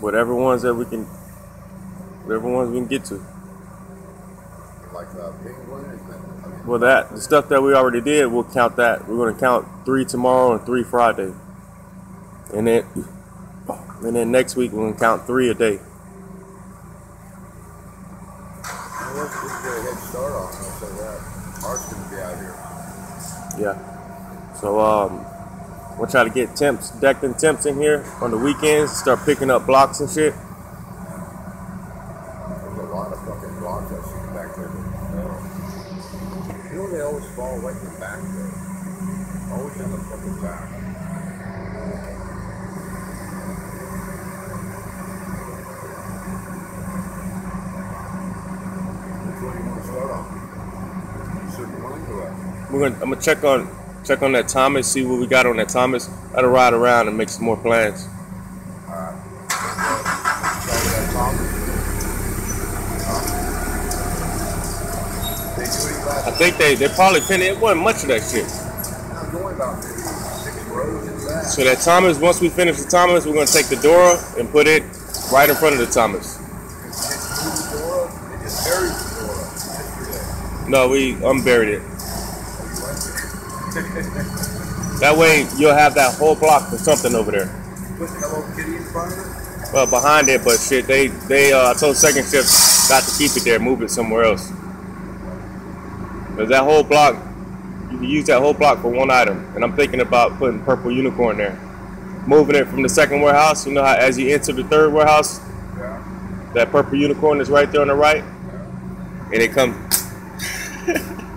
Whatever ones that we can, whatever ones we can get to. Like uh, penguin and I mean, Well, that the stuff that we already did, we'll count that. We're gonna count three tomorrow and three Friday, and then and then next week we're gonna count three a day. well, let's just get a head start on it. I'll say that. Art's gonna be out here. Yeah. So um, we'll try to get temps, and temps in here on the weekends. Start picking up blocks and shit. There's a lot of fucking blocks I see back there. You know they always fall right in the back though. Always in the fucking back. Which one do you want to start on? Certain one or what? We're gonna I'm gonna check on check on that Thomas, see what we got on that Thomas. Gotta ride around and make some more plans. Alright. Start with that Thomas. Huh? They do any last I think they they probably finished. It wasn't much of that shit. I'm going about maybe six rows in back. So that Thomas, once we finish the Thomas, we're gonna take the Dora and put it right in front of the Thomas. Just move the door up and just bury the door up. Yesterday. No, we unburied it. You went That way you'll have that whole block for something over there. Put Hello Kitty in front of it? Well, behind it, but shit, they they uh, I told second shift got to keep it there, move it somewhere else. Cause that whole block, you can use that whole block for one item, and I'm thinking about putting purple unicorn there, moving it from the second warehouse. You know how as you enter the third warehouse, Yeah. that purple unicorn is right there on the right, yeah. and it comes